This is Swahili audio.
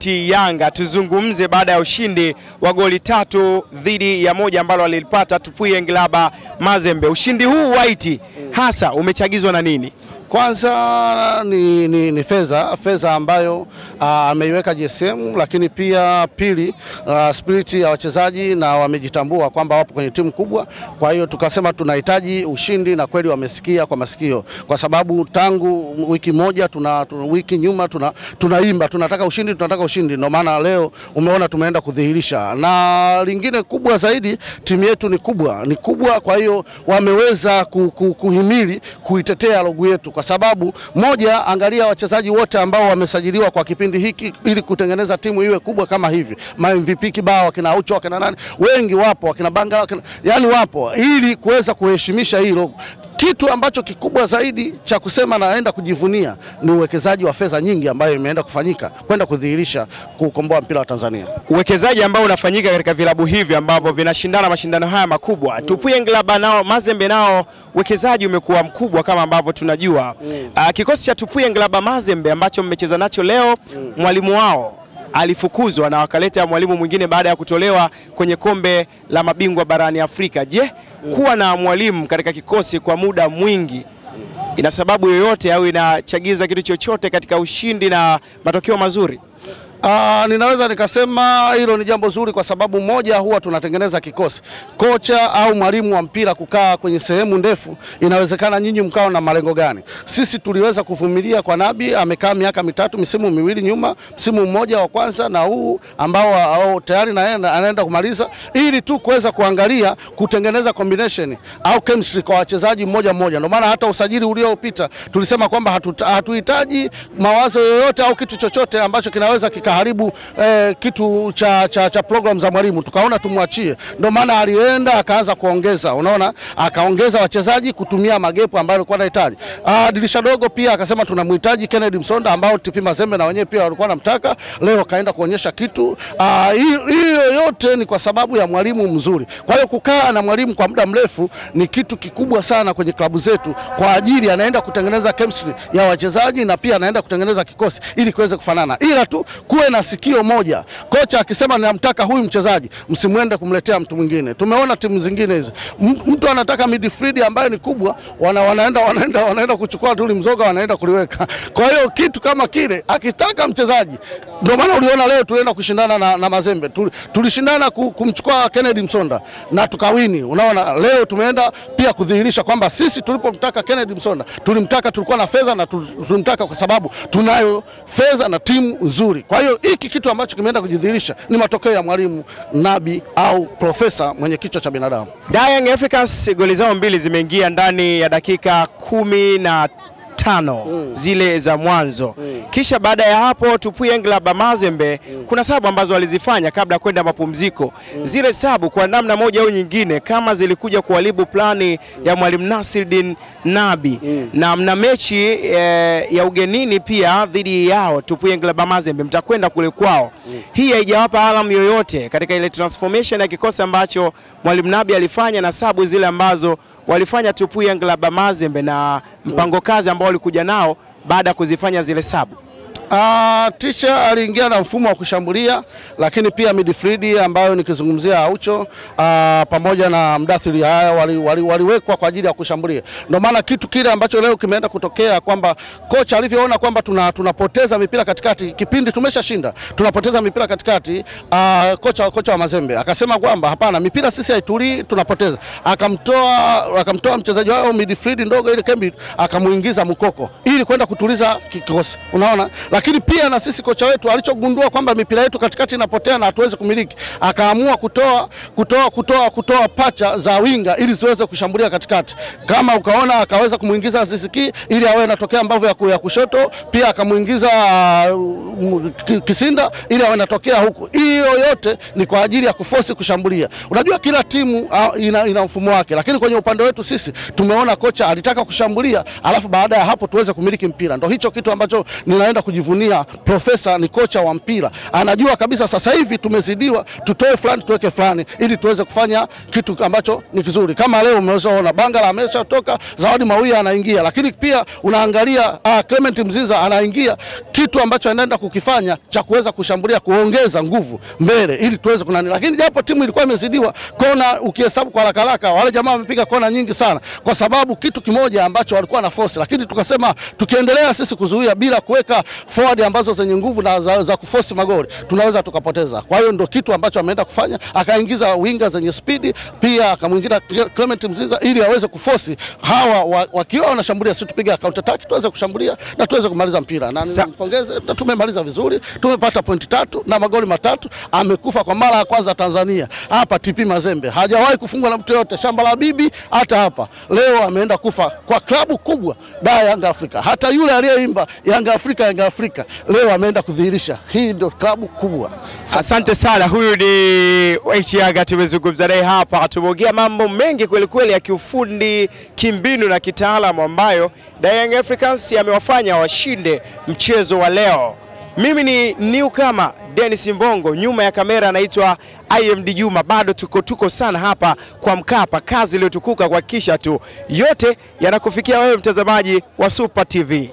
Mighty Yanga. Tuzungumze baada ya ushindi wa goli tatu dhidi ya moja ambalo alilipata Tupuye Nglaba Mazembe. Ushindi huu White hasa umechagizwa na nini? Kwanza ni, ni, ni fedha fedha ambayo ah, ameiweka jsm lakini pia pili ah, spiriti ya wachezaji na wamejitambua kwamba wapo kwenye timu kubwa. Kwa hiyo tukasema tunahitaji ushindi na kweli wamesikia kwa masikio, kwa sababu tangu wiki moja tuna, tuna wiki nyuma tuna, tunaimba tunataka ushindi, tunataka ushindi. Ndio maana leo umeona tumeenda kudhihirisha, na lingine kubwa zaidi, timu yetu ni kubwa, ni kubwa. Kwa hiyo wameweza ku, ku, kuhimili kuitetea logo yetu kwa sababu moja, angalia wachezaji wote ambao wamesajiliwa kwa kipindi hiki ili kutengeneza timu iwe kubwa kama hivi, ma MVP kibao, wakina Aucho, wakina nani, wengi wapo, wakina Banga, wakina, yani wapo, ili kuweza kuheshimisha hii logo. Kitu ambacho kikubwa zaidi cha kusema naenda kujivunia ni uwekezaji wa fedha nyingi ambayo imeenda kufanyika kwenda kudhihirisha kukomboa mpira wa Tanzania. Uwekezaji ambao unafanyika katika vilabu hivi ambavyo vinashindana mashindano haya makubwa. mm. Tupuye Ngilaba nao Mazembe nao uwekezaji umekuwa mkubwa kama ambavyo tunajua. Ah, kikosi cha Tupuye Ngilaba Mazembe ambacho mmecheza nacho leo, mm. mwalimu wao alifukuzwa na wakaleta mwalimu mwingine baada ya kutolewa kwenye kombe la mabingwa barani Afrika. Je, kuwa na mwalimu katika kikosi kwa muda mwingi ina sababu yoyote au inachagiza kitu chochote katika ushindi na matokeo mazuri? Aa, ninaweza nikasema hilo ni jambo zuri kwa sababu moja, huwa tunatengeneza kikosi. Kocha au mwalimu wa mpira kukaa kwenye sehemu ndefu, inawezekana nyinyi mkao na malengo gani? Sisi tuliweza kuvumilia kwa Nabi, amekaa miaka mitatu, misimu miwili nyuma, msimu mmoja wa kwanza na huu ambao tayari na anaenda kumaliza, ili tu kuweza kuangalia kutengeneza combination au chemistry kwa wachezaji mmoja mmoja. Ndio maana hata usajili uliopita tulisema kwamba hatuhitaji hatu mawazo yoyote au kitu chochote ambacho kinaweza kikaharibu eh, kitu cha, cha, cha program za mwalimu, tukaona tumwachie. Ndio maana alienda akaanza kuongeza, unaona, akaongeza wachezaji kutumia magepu ambayo alikuwa anahitaji. Ah, dirisha dogo pia akasema tunamhitaji Kennedy Msonda ambao TP Mazembe na wenyewe pia walikuwa wanamtaka, leo kaenda kuonyesha kitu. Ah, hiyo yote ni kwa sababu ya mwalimu mzuri. Kwa hiyo kukaa na mwalimu kwa muda mrefu ni kitu kikubwa sana kwenye klabu zetu, kwa ajili anaenda kutengeneza chemistry ya wachezaji na pia anaenda kutengeneza kikosi ili kiweze kufanana, ila tu kuwe na sikio moja. Kocha akisema namtaka huyu mchezaji, msimwende kumletea mtu mwingine. Tumeona timu zingine hizi, mtu anataka midfield ambayo ni kubwa, wana, wanaenda, wanaenda, wanaenda kuchukua tuli mzoga wanaenda kuliweka. Kwa hiyo kitu kama kile akitaka mchezaji, ndio maana uliona leo tulienda kushindana na, na Mazembe Tuli- tulishindana ku- kumchukua Kennedy Msonda na tukawini. Unaona, leo tumeenda pia kudhihirisha kwamba sisi tulipomtaka Kennedy Msonda tulimtaka, tulikuwa na fedha na tulimtaka kwa sababu tunayo fedha na timu nzuri. Kwa hiyo hiki kitu ambacho kimeenda kujidhihirisha ni matokeo ya mwalimu Nabi au profesa mwenye kichwa cha binadamu. Young Africans goli zao mbili zimeingia ndani ya dakika kumi na tano mm. zile za mwanzo mm. kisha baada ya hapo Tupuye Ngilaba Mazembe mm. kuna sabu ambazo walizifanya kabla ya kwenda mapumziko. mm. Zile sabu kwa namna moja au nyingine, kama zilikuja kuharibu plani mm. ya mwalimu Nasiruddin Nabi mm. na mna mechi e, ya ugenini pia dhidi yao Tupuye Ngilaba Mazembe, mtakwenda kule kwao. mm. Hii haijawapa alamu yoyote katika ile transformation ya kikosi ambacho mwalimu Nabi alifanya na sabu zile ambazo walifanya Tupuye Ngilaba Mazembe na mpango kazi ambao walikuja nao baada ya kuzifanya zile sabu. Ah, Tisha aliingia na mfumo wa kushambulia, lakini pia midfield ambayo nikizungumzia Aucho ah, pamoja na Mdathiri haya waliwekwa wali, waliwekwa kwa ajili ya kushambulia. Ndio maana kitu kile ambacho leo kimeenda kutokea kwamba kocha alivyoona kwamba tuna, tunapoteza mipira katikati, kipindi tumeshashinda tunapoteza mipira katikati. ah, kocha, kocha wa Mazembe akasema kwamba hapana, mipira sisi haitulii, tunapoteza. Akamtoa akamtoa mchezaji wao midfield ndogo ile Kembi, akamuingiza Mukoko ili kwenda kutuliza kikosi, unaona lakini pia na sisi kocha wetu alichogundua kwamba mipira yetu katikati inapotea na hatuwezi kumiliki, akaamua kutoa kutoa kutoa kutoa pacha za winga ili ziweze kushambulia katikati. Kama ukaona akaweza kumuingiza Ziziki ili awe anatokea mbavu ya, ya kushoto, pia akamuingiza uh, Kisinda ili awe anatokea huku. Hiyo yote ni kwa ajili ya kufosi kushambulia. Unajua kila timu uh, ina, ina mfumo wake, lakini kwenye upande wetu sisi tumeona kocha alitaka kushambulia, alafu baada ya hapo tuweze kumiliki mpira. Ndio hicho kitu ambacho ninaenda kujivunia anajivunia. Profesa ni kocha wa mpira, anajua kabisa sasa hivi tumezidiwa, tutoe fulani tuweke fulani, ili tuweze kufanya kitu ambacho ni kizuri. Kama leo umeshaona Bangala ameshatoka, Zawadi Mawia anaingia, lakini pia unaangalia ah, Clement Mzinza anaingia, kitu ambacho anaenda kukifanya cha kuweza kushambulia, kuongeza nguvu mbele, ili tuweze kunani. Lakini japo timu ilikuwa imezidiwa kona, ukihesabu kwa haraka haraka, wale jamaa wamepiga kona nyingi sana, kwa sababu kitu kimoja ambacho walikuwa na force, lakini tukasema tukiendelea sisi kuzuia bila kuweka forward ambazo zenye nguvu na za, za kuforce magoli tunaweza tukapoteza. Kwa hiyo ndio kitu ambacho ameenda kufanya, akaingiza winga zenye spidi, pia akamwingiza Clement Mziza ili aweze kuforce hawa wakiwa wa- wanashambulia, sisi tupige counter attack tuweze kushambulia na tuweze kumaliza mpira, na nimpongeze, na tumemaliza vizuri, tumepata pointi tatu na magoli matatu. Amekufa kwa mara ya kwanza Tanzania hapa TP Mazembe, hajawahi kufungwa na mtu yote, shamba la bibi. Hata hapa leo ameenda kufa kwa klabu kubwa da Yanga Afrika. Hata yule aliyeimba Yanga Afrika, Yanga Afrika leo ameenda kudhihirisha hii ndio klabu kubwa. Asante sana. Huyu ni Waichiaga, tumezungumza naye hapa, tumeongea mambo mengi kwelikweli ya kiufundi, kimbinu na kitaalamu ambayo Young Africans yamewafanya washinde mchezo wa leo. Mimi ni newcomer Dennis Mbongo, nyuma ya kamera anaitwa IMD Juma. Bado tuko tuko sana hapa kwa Mkapa, kazi iliyotukuka kuhakikisha tu yote yanakufikia wewe mtazamaji wa Super TV.